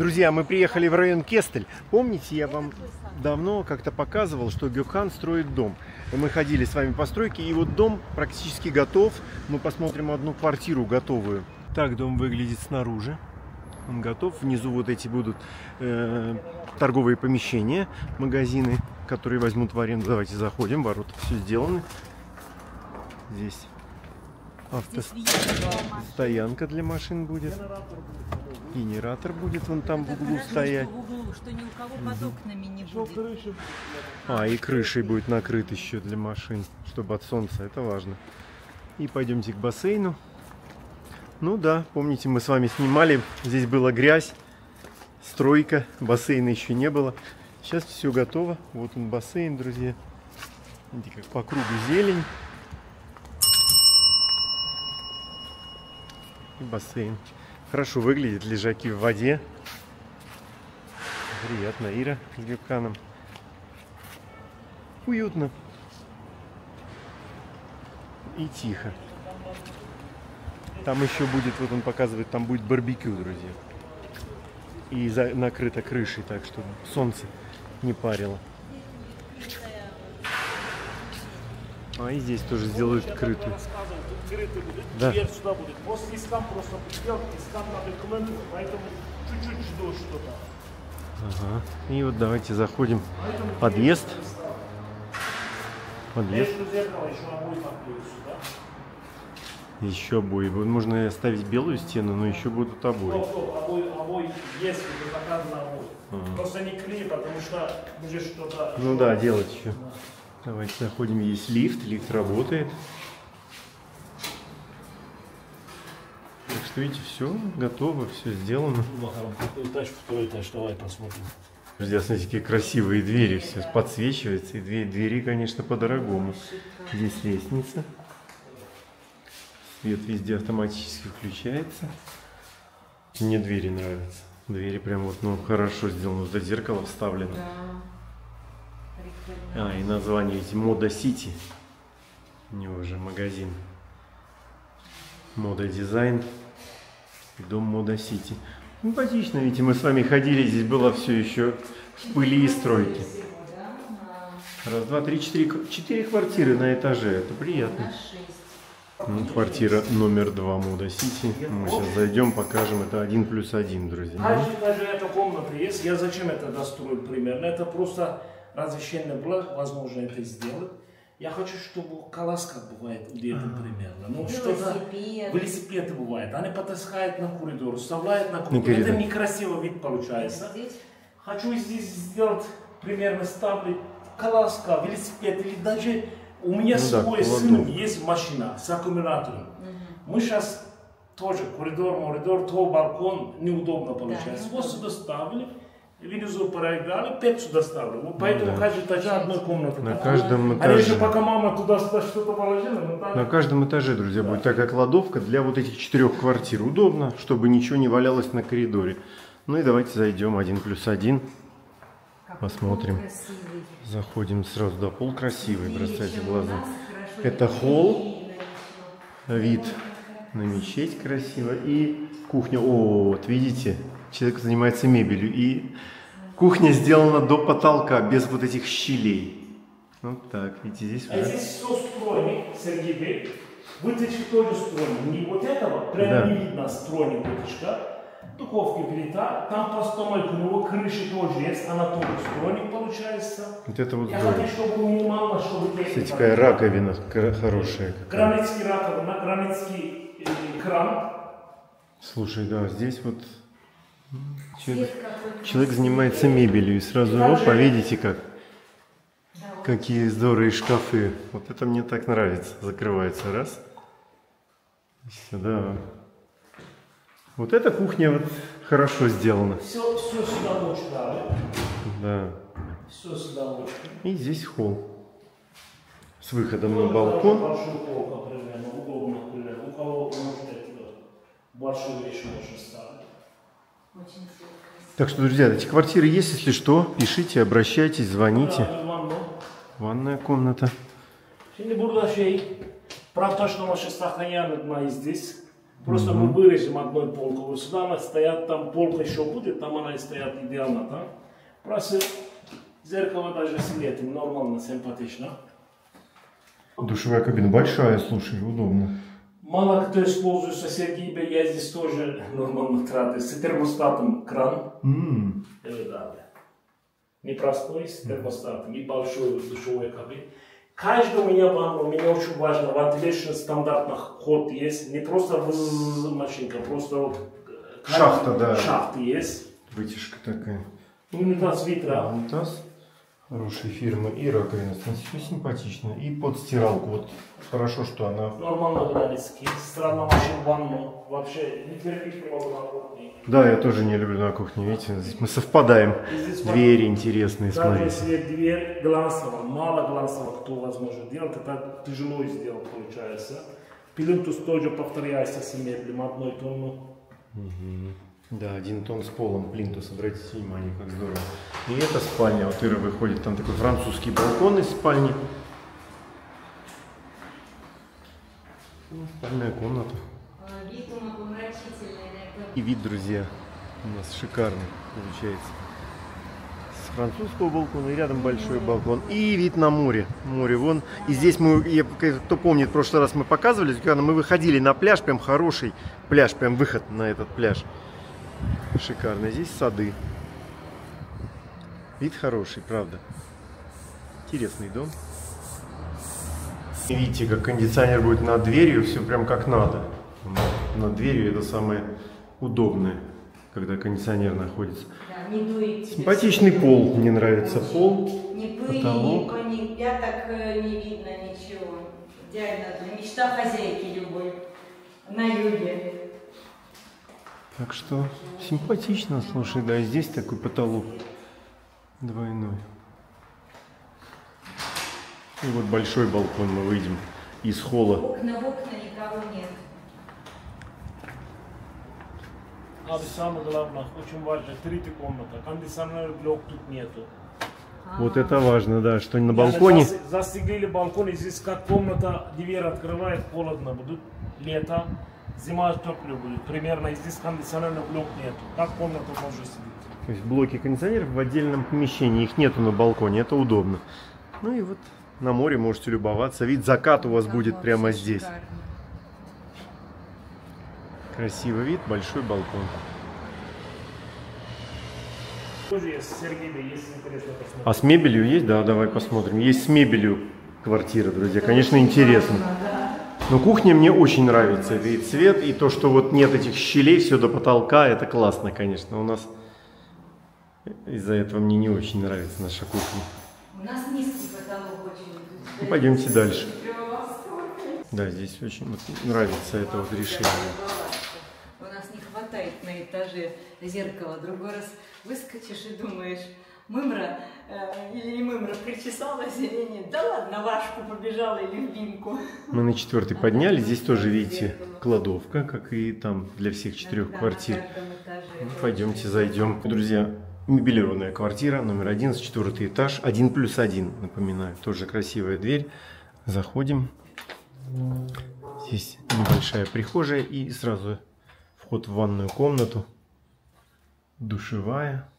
Друзья, мы приехали в район Кестель. Помните, я вам давно как-то показывал, что Гюхан строит дом. Мы ходили с вами по стройке, и вот дом практически готов. Мы посмотрим одну квартиру готовую. Так дом выглядит снаружи. Он готов. Внизу вот эти будут э, торговые помещения, магазины, которые возьмут в аренду. Давайте заходим, ворота все сделаны. Здесь автостоянка для машин будет. Генератор будет вон там в углу стоять. В углу, что ни у кого под окнами не будет. А, и крышей будет накрыт еще для машин, чтобы от солнца, это важно. И пойдемте к бассейну. Ну да, помните, мы с вами снимали, здесь была грязь, стройка, бассейна еще не было. Сейчас все готово. Вот он бассейн, друзья. Видите, как по кругу зелень. И бассейн. Хорошо выглядит, лежаки в воде. Приятно, Ира с Гюканом. Уютно. И тихо. Там еще будет, вот он показывает, там будет барбекю, друзья. И за, накрыто крышей, так чтобы солнце не парило. А и здесь тоже сделают крытую. Крытый будет, Да. дверь сюда будет. После искам просто сделать, искам на документы, поэтому чуть-чуть жду что-то. Ага. И вот давайте заходим. Подъезд. Подъезд. Зеркало еще обои Можно оставить белую стену, но еще будут обои. Стоп, стоп, обои, обои есть, уже заказано обои. Просто не клей, потому что будет что-то... Ну да, делать еще. Давайте заходим. Есть лифт. Лифт работает. Что видите, все готово, все сделано. Макарон, какой этаж, второй этаж, давай посмотрим. Друзья, смотрите, какие красивые двери, все подсвечивается. И двери, двери, конечно, по-дорогому. Здесь лестница. Свет везде автоматически включается. Мне двери нравятся. Двери прям вот, ну, хорошо сделано. Вот это зеркало вставлено. А, и название эти Moda City. У него же магазин. Moda Design. И дом Moda City. Симпатично, видите, мы с вами ходили, здесь было все еще в пыли и стройки. Раз, два, три, четыре, четыре квартиры на этаже, это приятно. Ну, квартира номер два Moda City. Мы сейчас зайдем, покажем, это один плюс один, друзья. Даже, даже эта комната есть. Я зачем это достроил примерно? Это просто разрешение было, возможно, это сделать. Я хочу, чтобы коляска бывает где-то примерно. Ну, что-то... Велосипед. Велосипеды бывает. Они потаскают на коридор, вставляют на коридор. коридор. Это некрасивый вид получается. Здесь Хочу здесь сделать примерно ставлю коляска, велосипед или даже у меня Ну да, свой кладовка. сын есть машина с аккумулятором. Мы сейчас тоже коридор, коридор, то балкон неудобно получается. вот сюда ставили, внизу проиграли, пять сюда ставили. Вот поэтому да. каждый этаж одной комнаты. На каждом А еще этаже. пока мама туда что-то положила, ну так. На каждом этаже, друзья, будет такая кладовка для вот этих четырех квартир. Удобно, чтобы ничего не валялось на коридоре. Ну и давайте зайдем один плюс один. Посмотрим. красивый. Заходим сразу, да, пол красивый, бросайте в глаза. Это холл, вид на мечеть красиво и кухня. О, вот видите, человек занимается мебелью и кухня сделана до потолка, без вот этих щелей. Вот так, видите, здесь А уже- здесь все стройный, Сергей Бек. Вытяжка тоже стройный. Не вот этого, прям Да. не видно стройный вытяжка. Духовка плита, там постамойка, у него крыши тоже есть, она тоже стройник получается. вот это вот Я хочу, чтобы минимально, чтобы. Кстати, такая раковина хорошая. какая. Границкий раковина, границкий э, кран. Слушай, да, здесь вот человек, человек занимается мебелью и сразу, опа, видите как, какие здоровые шкафы. Вот это мне так нравится. Закрывается раз. Сюда. Вот эта кухня вот хорошо сделана. Все, все сюда лучше дали. Да. Все сюда лучше. И здесь холл. С выходом на балкон. Большой пол, примерно, удобно, примерно. У кого может это большую вещь можно ставить. Так что, друзья, эти квартиры есть, если что, пишите, обращайтесь, звоните. Ванная комната. Şimdi burada şey Prantoj Nomaşı Sahkanyan Rıdmayı здесь. Просто мы вырежем одной полку. Вот сюда она стоят, там полка еще будет, там она и стоят идеально, да? Просто зеркало даже светим, нормально, симпатично. Душевая кабина большая, слушай, удобно. Мало кто использует соседи, я здесь тоже нормально траты. С термостатом кран М, и так далее. Не простой, с термостатом, и большой душевой кабин. Каждый у меня вам, у меня очень важно, в отличие стандартных ход есть, не просто машинка, просто вот Шахта, да. Шахта есть. Вытяжка такая. Унитаз ветра. Унитаз хорошей фирмы и раковина. Все симпатично. И под стиралку. Вот хорошо, что она... Нормально границки. Странно машин ванну. Вообще не терпеть не могу на кухне. Да, я тоже не люблю на кухне, видите, здесь мы совпадаем. Здесь Двери интересные, Даже смотрите. если дверь глянцевая, мало глянцевого, кто возможно делать, это тяжело сделать получается. Плинтус тоже повторяется с меблем, одной тонну. Да, один тон с полом плинтус, обратите внимание, как здорово. И это спальня, вот Ира выходит, там такой французский балкон из спальни. Ну, Спальная комната. А, Вид. И вид, друзья, у нас шикарный получается. С французского балкона и рядом большой балкон. И вид на море. Море вон. И здесь мы, я- кто помнит, в прошлый раз мы показывали, когда мы выходили на пляж, прям хороший пляж, прям выход на этот пляж. Шикарно. Здесь сады. Вид хороший, правда. Интересный дом. Видите, как кондиционер будет над дверью, все прям как надо. Над дверью это самое удобное, когда кондиционер находится. Да, не дует Симпатичный пол, мне нравится пол. Ни пыли, ни, потолок. по- ни пяток э, не видно, ничего. Идеально. Мечта хозяйки любой. На юге. Так что симпатично, слушай, да, и здесь такой потолок двойной. И вот большой балкон мы выйдем из холла. Окна в окна никого нет. А самое главное, очень важно, третья комната. Кондиционер блок тут нету. Вот это важно, да, что на балконе зас- Застеклили балкон, и здесь как комната, дверь открывает, холодно будет. Лето, зима тепло будет. Примерно и здесь кондиционерный блок нету. Как комната может сидеть? То есть блоки кондиционеров в отдельном помещении, их нету на балконе, это удобно. Ну и вот на море можете любоваться. Вид закат у вас Как будет прямо здесь. шикарно. Красивый вид, большой балкон. Тоже есть, Сергей, да, если интересно посмотреть. А с мебелью есть? Да, давай посмотрим. Есть с мебелью квартира, друзья. Конечно, интересно. Но кухня мне очень нравится. Это и цвет, и то, что вот нет этих щелей, все до потолка, это классно, конечно. У нас из-за этого мне не очень нравится наша кухня. У нас низкий потолок очень. Ну, пойдемте дальше. Да, здесь очень вот нравится это вот решение. У нас не хватает на этаже зеркала. Другой раз выскочишь и думаешь, мымра э, или не мымра причесалась или нет. Да ладно, Вашку побежала или в Бинку. Мы на четвертый подняли. Здесь тоже, видите, кладовка, как и там для всех четырех Да, квартир. Ну, Пойдемте зайдем. Друзья, мебелированная квартира, номер один, четвертый этаж, один плюс один, напоминаю. Тоже красивая дверь. Заходим. Здесь небольшая прихожая и сразу вход в ванную комнату. Душевая.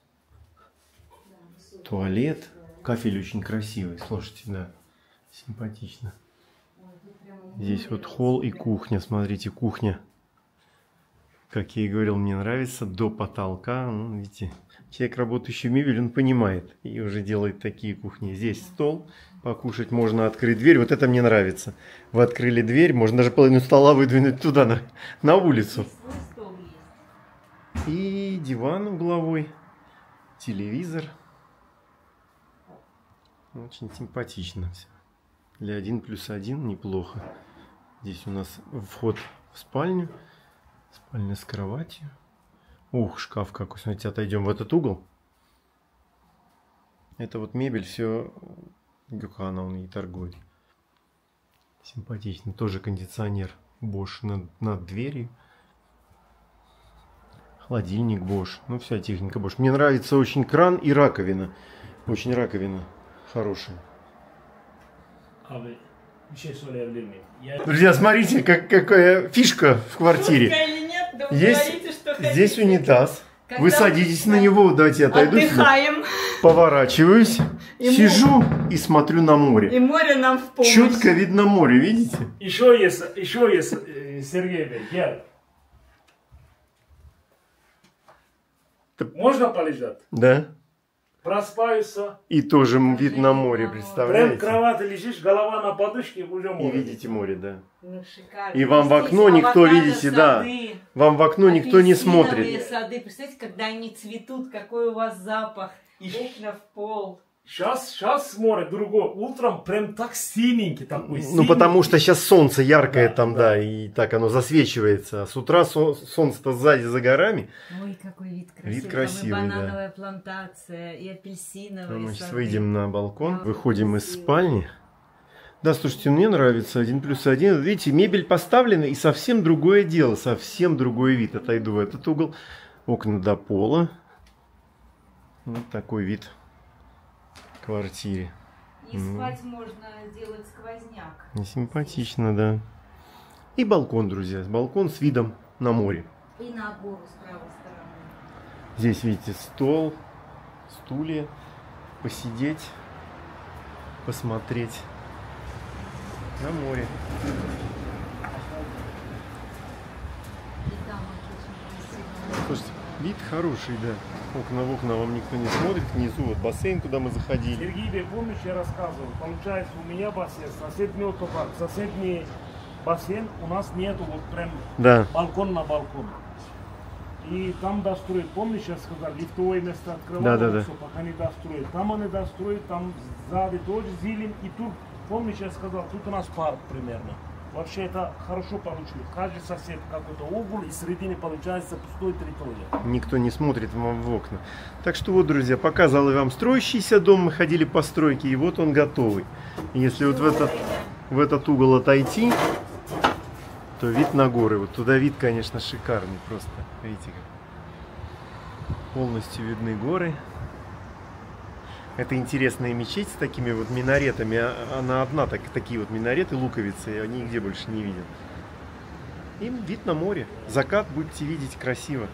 Туалет. Кафель очень красивый, слушайте, да. Симпатично. Здесь вот холл и кухня. Смотрите, кухня как я и говорил, мне нравится до потолка. Ну, видите, человек, работающий в мебель, он понимает и уже делает такие кухни. Здесь стол, покушать можно, открыть дверь. Вот это мне нравится. Вы открыли дверь, можно даже половину стола выдвинуть туда, на, на улицу. И диван угловой, телевизор. Очень симпатично все. Для 1 плюс 1 неплохо. Здесь у нас вход в спальню. Спальня с кроватью. Ух, шкаф какой. Смотрите, отойдем в этот угол. Это вот мебель, все Гюхана он и торгует. Симпатично. Тоже кондиционер Bosch над, над дверью. Холодильник Bosch. Ну, вся техника Bosch. Мне нравится очень кран и раковина. Очень раковина хорошая. А вы Bir şey söyleyebilir miyim? Ya, Друзья, смотрите, как, какая фишка в квартире. Нет, да Есть говорите, что здесь унитаз. Когда Вы садитесь на него, давайте я отойду сюда. Отдыхаем. Поворачиваюсь, И сижу и смотрю на И море. море нам в помощь. Четко видно море, видите? еще есть, еще есть, э, Сергей. Т- Можно полежать? Да. Проспаюсь, И тоже вид на море, прям в представляете? кровати лежишь, голова на подушке, уже И море. видите море, да. Ну, шикарно. И вам в Здесь окно никто, видите, да. сады, Вам в окно никто не смотрит. сады. Представляете, когда они цветут, какой у вас запах. И- Окна в пол. Сейчас, сейчас море другое. Утром прям так синенький такой. Ну, потому что сейчас солнце яркое Да, там, да. да, и так оно засвечивается. А с утра со- солнце-то сзади за горами. Ой, какой вид красивый. Вид Там красивый, и да. банановая плантация, и апельсиновые Мы сейчас сады. выйдем на балкон, Да, выходим из красиво. спальни. Да, слушайте, мне нравится один плюс один. Видите, мебель поставлена и совсем другое дело, совсем другой вид. Отойду в этот угол. Окна до пола. Вот такой вид квартире. И Ну. спать можно делать сквозняк. И Симпатично, да. И балкон, друзья. Балкон с видом на море. И на гору с правой стороны. Здесь, видите, стол, стулья, посидеть, посмотреть на море. Слушайте, вид хороший, да. Окна в окна вам никто не смотрит. Внизу вот бассейн, куда мы заходили. Сергей Бей, помнишь, я рассказывал, получается, у меня бассейн, соседний автопарк, соседний бассейн, у нас нету вот прям Да, балкон на балкон. И там достроят, помнишь, я сказал, лифтовое место открывало, Да, да, да. всё, пока не достроят. Там они достроят, там сзади тоже зелень, и тут, помнишь, я сказал, тут у нас парк примерно. Вообще это хорошо получилось. Каждый сосед какой-то угол, и средине получается пустой территория. никто не смотрит вам в окна. Так что вот, друзья, показал я вам строящийся дом. Мы ходили по стройке, и вот он готовый. Если вот в этот, в этот угол отойти, то вид на горы. Вот туда вид, конечно, шикарный просто. Видите как. Полностью видны горы. Это интересная мечеть с такими вот минаретами. А- Она одна, так, такие вот минареты, луковицы, я нигде больше не видел. И вид на море. Закат будете видеть красиво.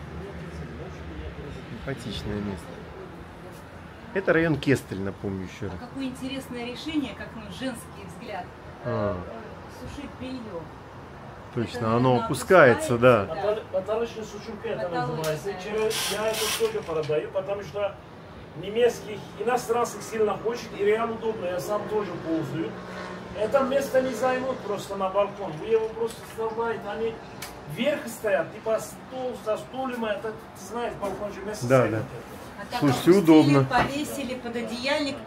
Симпатичное место. Это район Кестель, напомню еще раз. А какое интересное решение, как ну, женский взгляд. А. Э, Сушить белье. Точно, Это, оно опускается, опускается, да. Да. Потол- Потолочная сушилка это называется. Я это тоже продаю, потому что немецких иностранцев сильно хочет и реально удобно. Я сам тоже пользую. Это место не займут просто на балкон. Вы его просто вставляете, они вверх стоят, типа стол со стульями, это, ты знаешь, балкон же место Да, займет. А так Слушайте, опустили, удобно. Повесили под одеяльник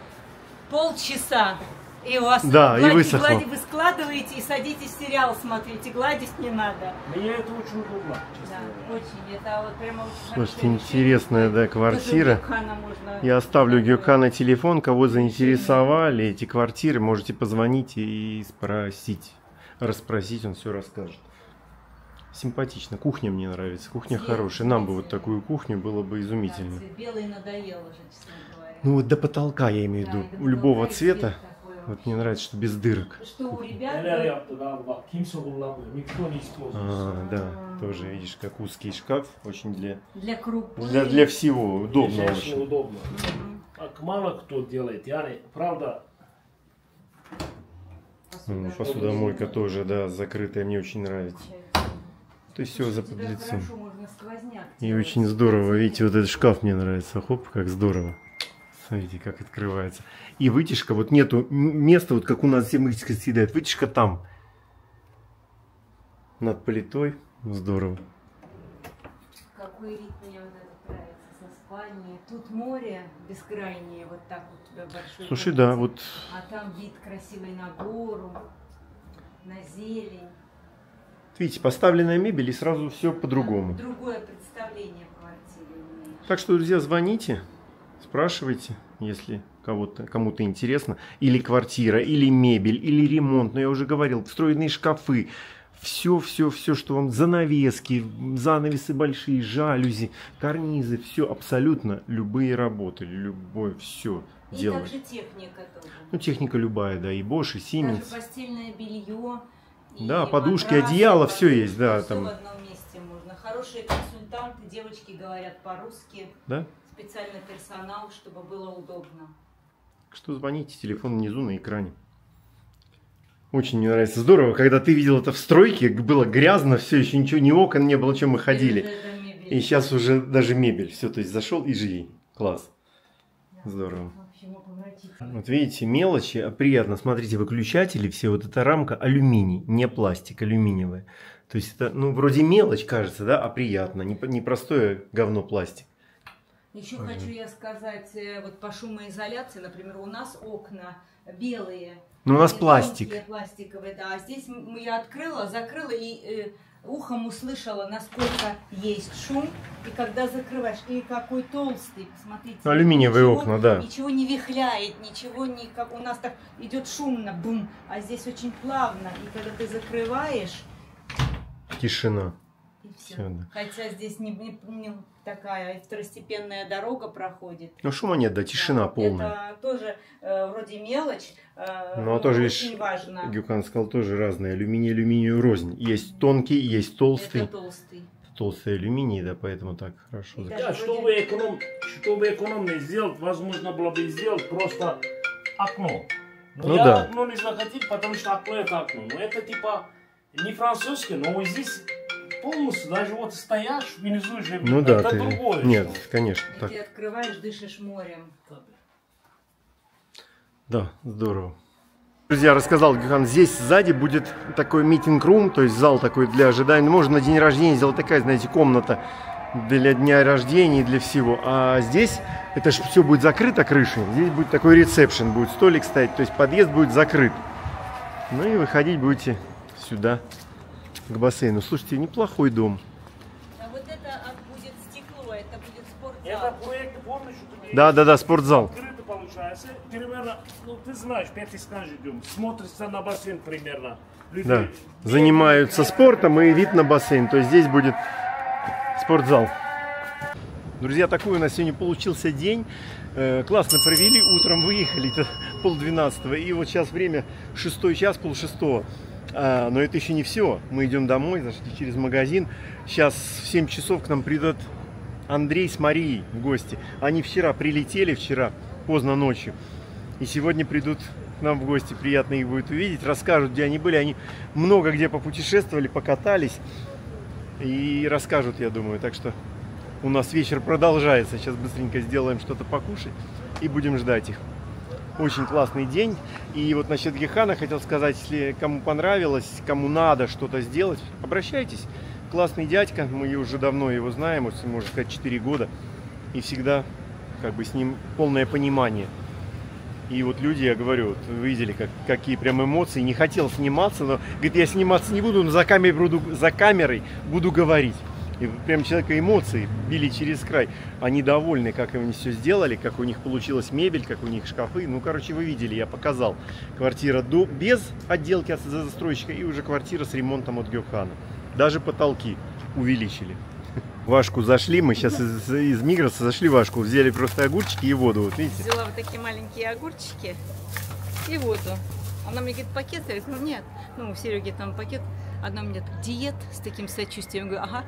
полчаса. И у вас Да, и гладь- высохло. гладь- вы складываете и садитесь сериал смотрите. Гладить не надо. Мне это очень удобно, честно Да, очень. Это вот прямо очень Слушайте, интересная, да, квартира. Можно Я оставлю. Гюкана телефон, кого заинтересовали эти квартиры, можете позвонить и спросить, расспросить, он все расскажет. Симпатично. Кухня мне нравится. Кухня Цвет, хорошая. Нам бы вот такую кухню было бы изумительно. Да, белый надоел уже, честно говоря. Ну вот до потолка я имею в Да, виду. и до У любого и цвета. Вот мне нравится, что без дырок. Что у ребят... А, да, тоже видишь, как узкий шкаф, очень для Для крупы. для, для всего удобно Женщине очень. удобно. Так мало кто делает. Yani, правда, Посудомойка тоже, да, закрытая, мне очень нравится. То есть все за сквозняк И очень здорово, видите, вот этот шкаф мне нравится. Хоп, как здорово. Смотрите, как открывается. И вытяжка, вот нету места, вот как у нас вытяжка съедает. Вытяжка там. Над плитой. Здорово. Какой вид мне вот этот нравится со спальни. Тут море бескрайнее, вот так вот у тебя большой. Слушай, да, вот А там вид красивый на гору, на зелень. видите, поставленная мебель и сразу все по-другому. Другое представление в квартире. Так что, друзья, звоните, спрашивайте, если кого-то, кому-то интересно. Или квартира, или мебель, или ремонт. Но я уже говорил, встроенные шкафы. все, все, все, что вам занавески, занавесы большие, жалюзи, карнизы, все абсолютно любые работы, любое все И делают. также техника тоже. Ну, техника любая, да, и Bosch, и Siemens. Даже постельное белье. Да, подушки, матрасы, одеяло, подушки, есть, да, всё там. в одном месте можно. Хорошие консультанты, девочки говорят по-русски. Да? Специальный персонал, чтобы было удобно. Что звоните, телефон внизу на экране. Очень мне нравится. Здорово, когда ты видел это в стройке, было грязно, все еще ничего, ни окон не было, чем мы ходили. И сейчас уже даже мебель. Все, то есть зашел и живи. Класс. Здорово. Вот видите, мелочи, а приятно. Смотрите, выключатели, все, вот эта рамка алюминий, не пластик, алюминиевая. То есть это, ну, вроде мелочь кажется, да, а приятно, не простое говно пластик. Еще хочу я сказать, э, вот по шумоизоляции, например, у нас окна белые. Ну, у нас пластик. пластиковые, да. А здесь я открыла, закрыла и э, ухом услышала, насколько есть шум. И когда закрываешь, и какой толстый, посмотрите. Алюминиевые ничего- окна, да. Ничего не вихляет, ничего не как у нас так идет шумно, бум, а здесь очень плавно. И когда ты закрываешь, Тишина. И все. Да. Хотя здесь не, не- не такая второстепенная дорога проходит. Ну, шума нет, да, тишина Да, полная. Это тоже э, вроде мелочь, э, Ну, а но тоже, очень видишь, важно. Гюкан сказал, тоже разные. Алюминий, алюминию рознь. Есть тонкий, есть толстый. Это толстый. Толстый алюминий, да, поэтому так хорошо. Да, чтобы, эконом, чтобы экономно сделать, возможно было бы сделать просто окно. Но Ну я да. окно не захотел, потому что окно это окно. Но это типа не французское, но вот здесь полностью, даже вот стоишь внизу же, Ну да, это ты... другое. Нет, что. конечно, И так. ты открываешь, дышишь морем. Да, здорово. Друзья, рассказал Гюхан, здесь сзади будет такой митинг-рум, то есть зал такой для ожидания. Ну, Можно на день рождения сделать такая, знаете, комната для дня рождения и для всего. А здесь, это же все будет закрыто крышей, здесь будет такой ресепшн, будет столик стоять, то есть подъезд будет закрыт. Ну и выходить будете сюда, к бассейну. Слушайте, неплохой дом. А вот это а, будет стекло, это будет спортзал. Это проект, помнишь, Да, да, да, спортзал. открыто получается. Примерно, ну ты знаешь, пятиэтажный дом, смотрится на бассейн примерно. Люди Да, занимаются спортом и вид на бассейн. То есть здесь будет спортзал. Друзья, такой у нас сегодня получился день. Э, Классно провели, утром выехали, это полдвенадцатого. И вот сейчас время шестой час, полшестого. А, но это еще не все. Мы идем домой, зашли через магазин. Сейчас в 7 часов к нам придет Андрей с Марией в гости. Они вчера прилетели, вчера поздно ночью. И сегодня придут к нам в гости. Приятно их будет увидеть. Расскажут, где они были. Они много где попутешествовали, покатались. И расскажут, я думаю. Так что у нас вечер продолжается. Сейчас быстренько сделаем что-то покушать и будем ждать их. Очень классный день. И вот насчет Гехана хотел сказать, если кому понравилось, кому надо что-то сделать, обращайтесь. Классный дядька, мы уже давно его знаем, вот, можно сказать, 4 года. И всегда как бы с ним полное понимание. И вот люди, я говорю, вот видели, как, какие прям эмоции. Не хотел сниматься, но говорит, я сниматься не буду, но за камерой буду, за камерой буду говорить. И прям человека эмоции били через край. Они довольны, как они все сделали, как у них получилась мебель, как у них шкафы. Ну, короче, вы видели, я показал. Квартира до, без отделки от застройщика и уже квартира с ремонтом от Геохана. Даже потолки увеличили. Вашку зашли, мы сейчас из, из Мигроса зашли в Вашку, взяли просто огурчики и воду, вот видите. Взяла вот такие маленькие огурчики и воду. Она мне говорит, пакет? Я говорю, ну нет. Ну, у Сереги там пакет. Она мне диет с таким сочувствием. Я говорю, ага.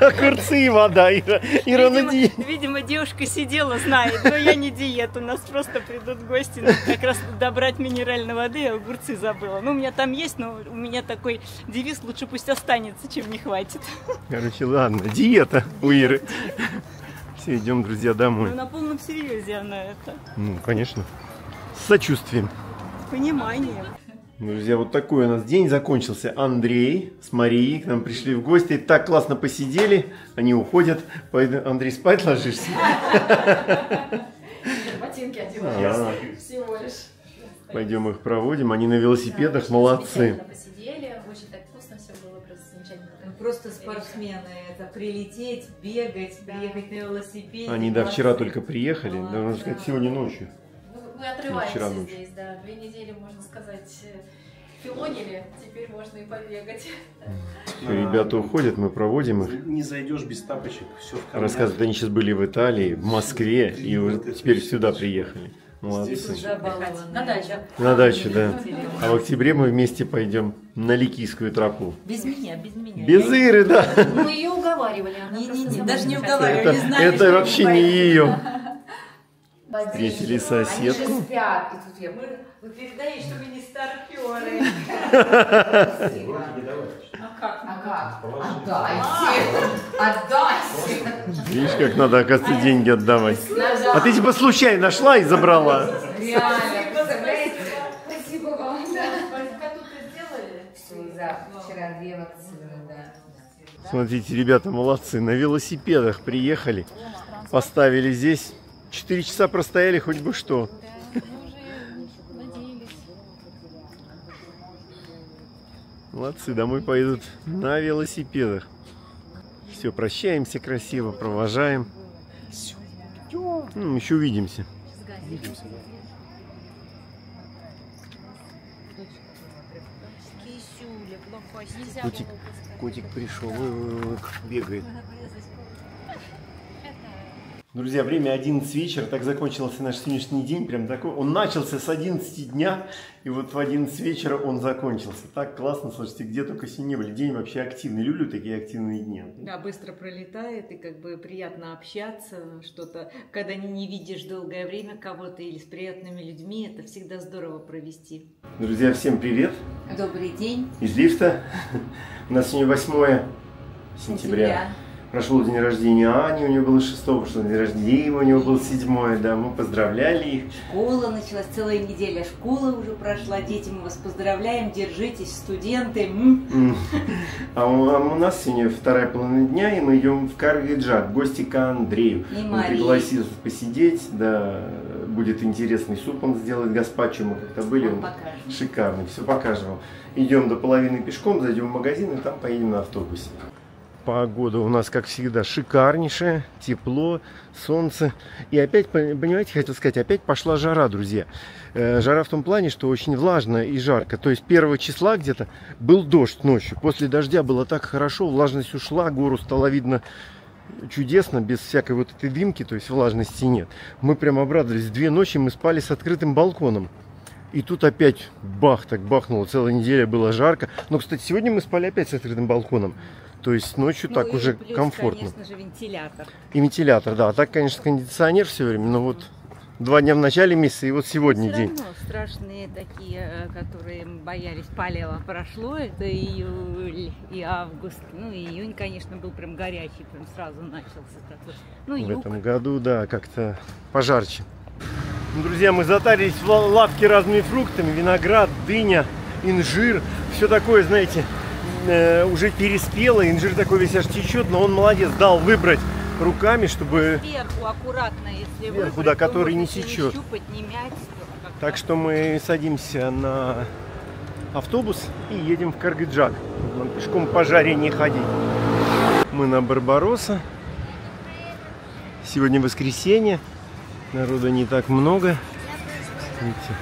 Огурцы и вода, Ира, Ира на Видимо, диете. видимо, девушка сидела, знает, но я не диет. У нас просто придут гости, надо как раз добрать минеральной воды, я огурцы забыла. Ну, у меня там есть, но у меня такой девиз, лучше пусть останется, чем не хватит. Короче, ладно, диета у Иры. Все, идем, друзья, Ну, домой. на полном серьезе она это. Ну, конечно. С сочувствием. С пониманием. Друзья, вот такой у нас день закончился. Андрей с Марией к нам пришли в гости. Так классно посидели. Они уходят. Пойду, Андрей, спать ложишься? Ботинки одеваю. А, Всего лишь. Пойдем их проводим. Они на велосипедах, молодцы. посидели, очень так вкусно все было, просто замечательно. Просто спортсмены, это прилететь, бегать, приехать на велосипеде. Они, да, вчера только приехали. Можно сказать, сегодня ночью. Вы, отрываетесь вчера ночью. здесь, да. Две недели, можно сказать, Филонили, теперь можно и побегать. Ребята уходят, мы проводим их. Не зайдешь без тапочек, все в камне. Рассказывают, они сейчас были в Италии, в Москве, и вот теперь сюда приехали. Молодцы. На дачу. На дачу, да. А в октябре мы вместе пойдем на Ликийскую тропу. Без меня, без меня. Без Иры, да. Мы ее уговаривали, она Не, не, не, даже не уговаривали. Это, не знали, это вообще не ее. Встретили соседку. Они же спят. И тут я Мы- Вы передаете, что вы не старперы. А как? А как? Отдайте! Отдайте! Видишь, как надо, оказывается, деньги отдавать. А ты типа случайно нашла и забрала. Реально, представляете? Спасибо вам. Коту-то сделали? Все, да, вчера две вакцины, да. Смотрите, ребята молодцы, на велосипедах приехали, поставили здесь. Четыре часа простояли, хоть бы что. Молодцы, домой поедут на велосипедах. Все, прощаемся красиво, провожаем. Ну, еще увидимся. Котик, котик пришел, бегает. Друзья, время 11 вечера, так закончился наш сегодняшний день, прям такой, он начался с 11 дня, и вот в 11 вечера он закончился. Так классно, слушайте, где только сегодня не были, день вообще активный, люблю такие активные дни. Да, быстро пролетает, и как бы приятно общаться, что-то, когда не, не видишь долгое время кого-то или с приятными людьми, это всегда здорово провести. Друзья, всем привет Добрый день. из лифта. У нас сегодня 8 сентября. Прошел день рождения Ани, у нее было 6 прошло день рождения, у него был 7 да, мы поздравляли их. Школа началась, целая неделя школы уже прошла, дети, мы вас поздравляем, держитесь, студенты. А у, а у нас сегодня вторая половина дня, и мы идем в Каргиджак, в гости к Андрею. И Он пригласил посидеть, да, будет интересный суп он сделает, гаспачо мы как-то были, Он шикарный, все покажем. Идем до половины пешком, зайдем в магазин и там поедем на автобусе. Погода у нас, как всегда, шикарнейшая, тепло, солнце. И опять, понимаете, хотел сказать, опять пошла жара, друзья. Э, Жара в том плане, что очень влажно и жарко. То есть первого числа где-то был дождь ночью. После дождя было так хорошо, влажность ушла, гору стало видно чудесно, без всякой вот этой дымки, то есть влажности нет. Мы прям обрадовались. Две ночи мы спали с открытым балконом. И тут опять бах, так бахнуло. Целая неделя было жарко. Но, кстати, сегодня мы спали опять с открытым балконом. То есть ночью Ну так и уже плюс, комфортно. конечно же, вентилятор. И вентилятор, да. А так, конечно, кондиционер все время. Но вот два дня в начале месяца и вот сегодня Все день. равно страшные такие, э, которые боялись, палево прошло, это июль и август. Ну, июнь, конечно, был прям горячий, прям сразу начался такой. Ну, В юг. этом году, да, как-то пожарче. Ну, друзья, мы затарились в ла- лавке разными фруктами. Виноград, дыня, инжир. Все такое, знаете, э, уже переспело. Инжир такой весь аж течет, но он молодец, дал выбрать руками, чтобы... Сверху аккуратно, если Сверху, выбрать, да, то который не течет. щупать, не мять. как-то. Так что мы садимся на автобус и едем в Каргиджак. Нам пешком по жаре не ходить. Мы на Барбароса. Сегодня воскресенье. Народа не так много. Видите,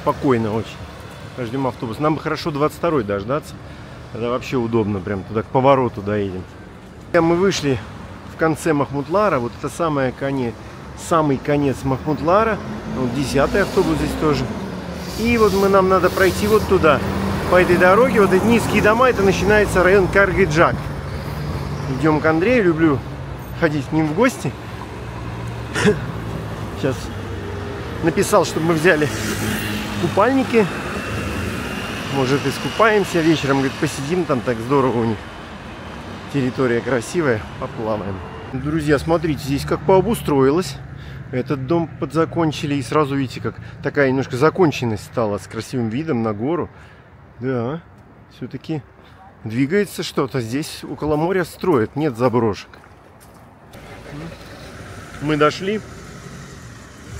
спокойно очень. Ждем автобус. Нам бы хорошо 22 дождаться. Это вообще удобно. Прям туда к повороту доедем. Мы вышли в конце Махмутлара. Вот это самое конец, самый конец Махмутлара. Вот 10 автобус здесь тоже. И вот мы, нам надо пройти вот туда. По этой дороге, вот эти низкие дома, это начинается район Каргиджак. Идем к Андрею, люблю ходить к ним в гости. Сейчас написал, чтобы мы взяли купальники. Может, искупаемся вечером, говорит, посидим там, так здорово у них. Территория красивая, поплаваем. Друзья, смотрите, здесь как пообустроилось. Этот дом подзакончили, и сразу видите, как такая немножко законченность стала с красивым видом на гору. Да, все-таки двигается что-то. Здесь около моря строят, нет заброшек. Мы дошли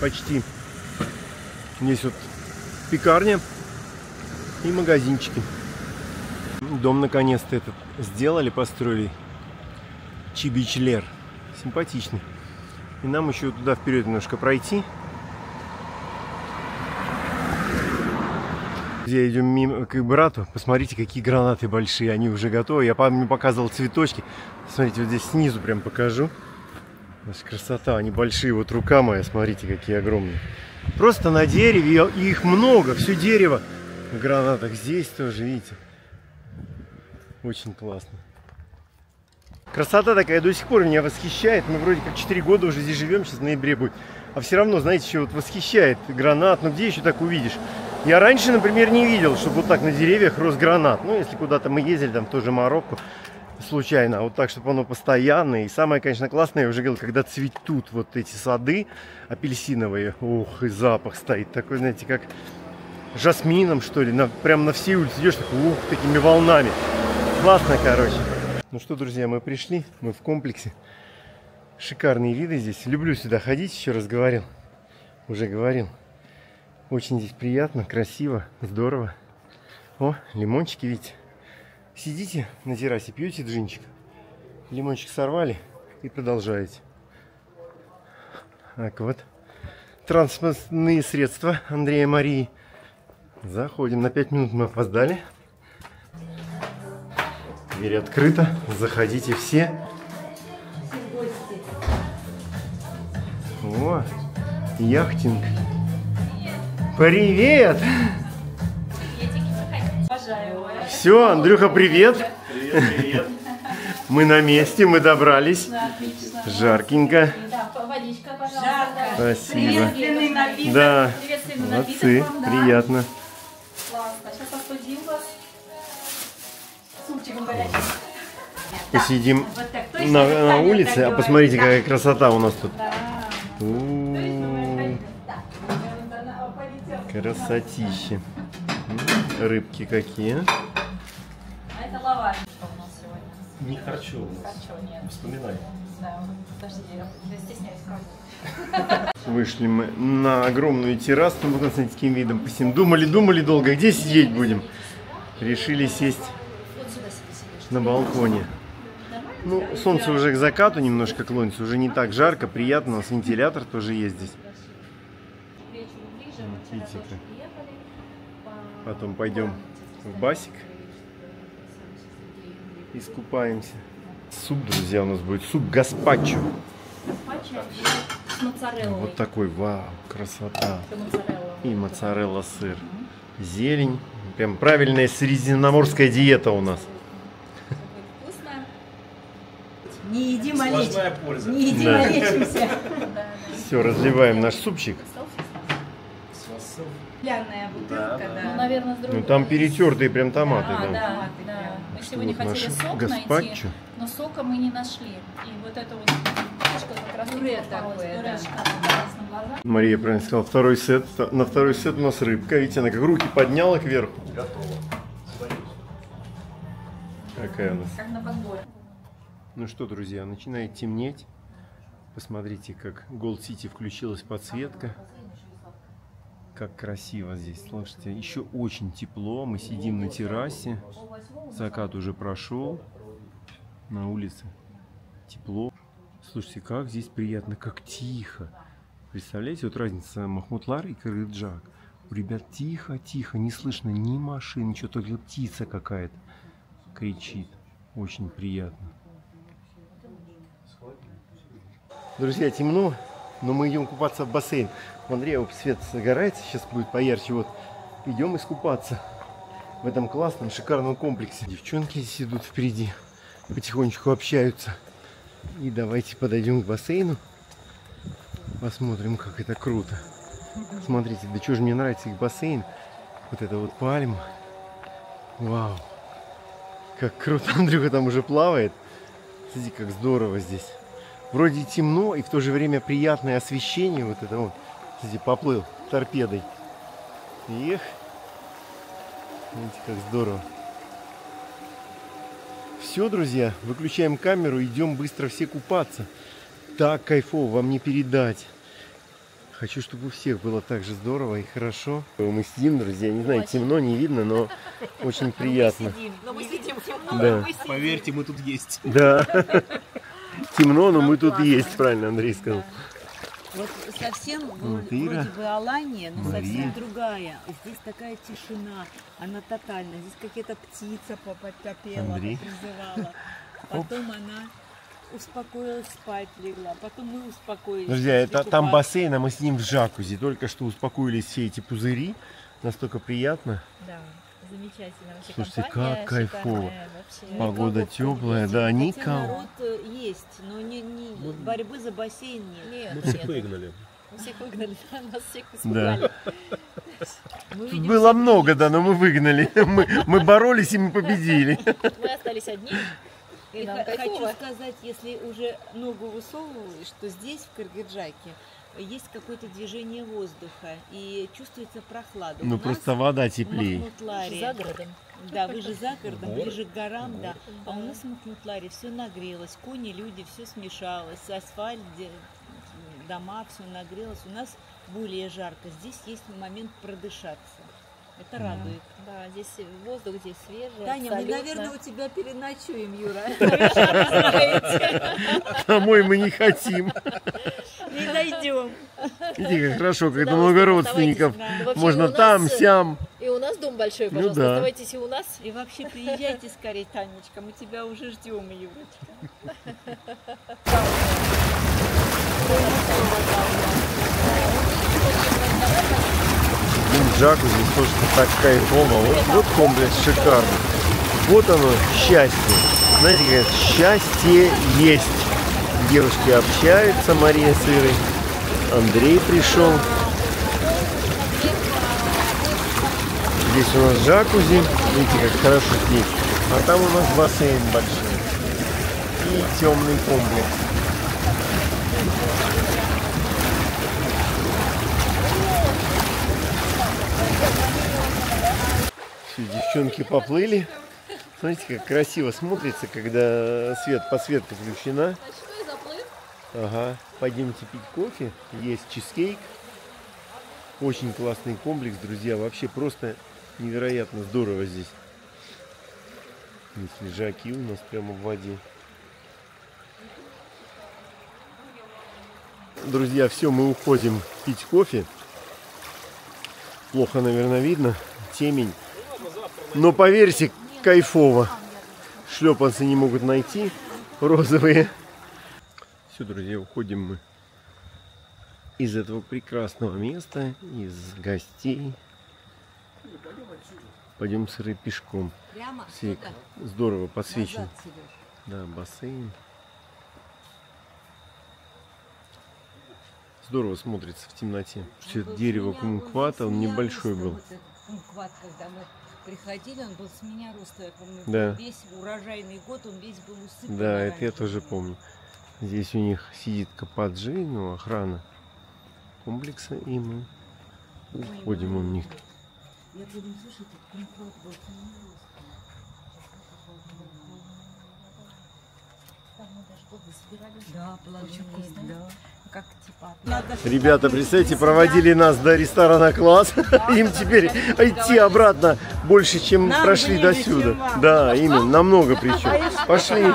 почти. Здесь вот пекарня и магазинчики. Дом наконец-то этот сделали, построили. Чибичлер. Симпатичный. И нам еще туда вперед немножко пройти. Друзья, идем мимо к брату. Посмотрите, какие гранаты большие. Они уже готовы. Я помню, показывал цветочки. Смотрите, вот здесь снизу прям покажу. Значит, красота. Они большие. Вот рука моя, смотрите, какие огромные. Просто на дереве. Их много. Все дерево гранатах. Здесь тоже, видите. Очень классно. Красота такая до сих пор меня восхищает. Мы вроде как 4 года уже здесь живем, сейчас в ноябре будет. А все равно, знаете, еще вот восхищает гранат. Ну где еще так увидишь? Я раньше, например, не видел, чтобы вот так на деревьях рос гранат. Ну, если куда-то мы ездили, там тоже Марокко, случайно. А вот так, чтобы оно постоянное. И самое, конечно, классное, я уже говорил, когда цветут вот эти сады апельсиновые. Ух, и запах стоит такой, знаете, как жасмином, что ли. На, прям на всей улице идешь, так, ух, такими волнами. Классно, короче. Ну что, друзья, мы пришли, мы в комплексе. Шикарные виды здесь. Люблю сюда ходить, еще раз говорил. Уже говорил. Очень здесь приятно, красиво, здорово. О, лимончики, видите. Сидите на террасе, пьете джинчик. Лимончик сорвали и продолжаете. Так вот. Транспортные средства Андрея Марии. Заходим. На 5 минут мы опоздали. Дверь открыта. Заходите все. О, яхтинг. Привет! Все, Андрюха, привет. Привет, привет. Мы на месте, мы добрались. Жаркенько. Спасибо. Приветственный напиток. Да, Приветственный молодцы, приятно. Посидим Вот так точно на, на улице, а посмотрите, Да. какая красота у нас тут. Да. У, Красотища. Рыбки какие. А это лаваш, что у нас сегодня. Не харчо у нас. Харчо нет. Вспоминай. Да, подожди, я стесняюсь, правда. Вышли мы на огромную террасу, ну, вот с таким видом посидим. Думали, думали долго, где сидеть будем. Решили сесть Вот сюда себе сидишь. На балконе. Ну, солнце уже к закату немножко клонится, уже не так жарко, приятно, у нас вентилятор тоже есть здесь. Вот видите, Потом пойдем в басик. Искупаемся. Суп, друзья, у нас будет суп гаспачо. Вот такой, вау, красота. И моцарелла сыр. Зелень. Прям правильная средиземноморская диета у нас. Вкусно. Сплошная польза. Не да. Все, разливаем наш супчик. Стеклянная бутылка, Да, да. Ну, наверное, с другой. Ну там перетертые прям томаты. А, да. да, Томаты да. прям. Мы сегодня хотели наш сок гаспачо. найти, но сока мы не нашли. И вот это вот. Мария правильно сказала, второй сет. На второй сет у нас рыбка. Видите, она как руки подняла кверху. Готово. Какая у нас. Как на подборе. Ну что, друзья, начинает темнеть. Посмотрите, как Gold City включилась подсветка. Как красиво здесь. Слушайте, еще очень тепло. Мы сидим на террасе. Закат уже прошел. На улице тепло. Слушайте, как здесь приятно, как тихо. Представляете, вот разница Махмутлар и Кыргызджак. У ребят тихо-тихо, не слышно ни машин, ничего, только птица какая-то кричит. Очень приятно. Друзья, темно, но мы идем купаться в бассейн. У Андрея свет загорается, сейчас будет поярче. Вот идем искупаться в этом классном, шикарном комплексе. Девчонки здесь идут впереди, потихонечку общаются. И давайте подойдем к бассейну, посмотрим, как это круто. Смотрите, да что же мне нравится их бассейн. Вот это вот пальма. Вау. Как круто, Андрюха там уже плавает. Смотрите, как здорово здесь. Вроде темно и в то же время приятное освещение. Вот это вот. Смотрите, поплыл торпедой. Эх. Видите, как здорово. Все, друзья, выключаем камеру, идем быстро все купаться. Так кайфово, вам не передать. Хочу, чтобы у всех было так же здорово и хорошо. Мы сидим, друзья, не знаю, темно, не видно, но очень приятно. Но мы сидим темно, Да. Поверьте, мы тут есть. Да. Темно, но мы тут есть, правильно Андрей сказал. Вот совсем Вот вроде бы Алания, но Мария. совсем другая. Здесь такая тишина, она тотальная. Здесь какая-то птица попела, призывала. Потом она успокоилась, спать легла. Потом мы успокоились. Друзья, это там купаться. бассейн, а мы с ним в джакузи. Только что успокоились все эти пузыри. Настолько приятно. Да, замечательно. Вообще Слушайте, компания как кайфово. шикарная, вообще. Погода Никого в теплая, да, никого. народ э, есть, но не, не- борьбы за бассейн нет. Нет, Мы всех нет, выгнали. мы всех выгнали, нас всех Да. испугали. Видим было всех много, да, но мы выгнали. Мы, мы боролись и мы победили. Мы остались одни, и И хочу сказать, если уже ногу высовываешь, что здесь, в Кыргыджаке, есть какое-то движение воздуха и чувствуется прохлада. У Ну нас просто вода теплее. Махмутларе, За городом. да, вы же за городом, ближе к горам, да. А у нас в Махмутларе все нагрелось, кони, люди, все смешалось, асфальт, дома, все нагрелось. У нас более жарко, здесь есть момент продышаться. Это радует. Да, здесь воздух здесь свежий, Таня, мы, абсолютно. наверное, у тебя переночуем, Юра. Домой мы не хотим. Не дойдем. Видите, как хорошо, когда Да, много родственников. Можно там, э, сям. И у нас дом большой, Ну пожалуйста, да. оставайтесь и у нас. И вообще приезжайте скорее, Танечка, мы тебя уже ждем, Юрочка. Ну, джакузи, слушайте, так кайфово. Вот, вот комплекс шикарный. Вот оно, счастье. Знаете, говорят, счастье есть. Девушки общаются, Мария с Ирой. Андрей пришел. Здесь у нас джакузи. Видите, как хорошо здесь. А там у нас бассейн большой. И темный комплекс. Все, девчонки поплыли. Смотрите, как красиво смотрится, когда свет, подсветка включена. Ага, пойдемте пить кофе, есть чизкейк. Очень классный комплекс, друзья. Вообще просто невероятно здорово здесь. Здесь лежаки у нас прямо в воде. Друзья, все, мы уходим пить кофе. Плохо, наверное, видно. Темень. Но поверьте, кайфово. Шлепанцы не могут найти. Розовые. Все, друзья, уходим мы из этого прекрасного места, из гостей. Пойдем с Ирой пешком. Прямо Все здорово назад, Серёж. Да, бассейн. Здорово смотрится в темноте. Был с дерево кумквата, он небольшой был. Кумкват, когда мы приходили, он был с меня роста, я помню, Да. весь урожайный год он весь был усыпан. Да, это я тоже помню. Здесь у них сидит Кападжи, ну, охрана комплекса, и мы уходим у них. Я был. Да, да. Как типа Ребята, представьте, проводили нас до ресторана класс. Им теперь идти обратно больше, чем прошли до сюда. Да, именно, намного причем. Пошли.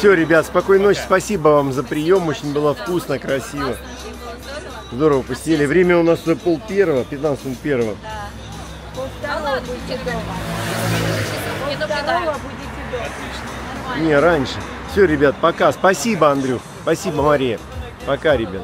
Все, ребят, спокойной ночи. Спасибо вам за прием. Очень было вкусно, красиво. Здорово посидели. Время у нас пол первого, 15 минут первого. Не, раньше. Все, ребят, пока. Спасибо, Андрюх. Спасибо, Мария. Пока, ребят.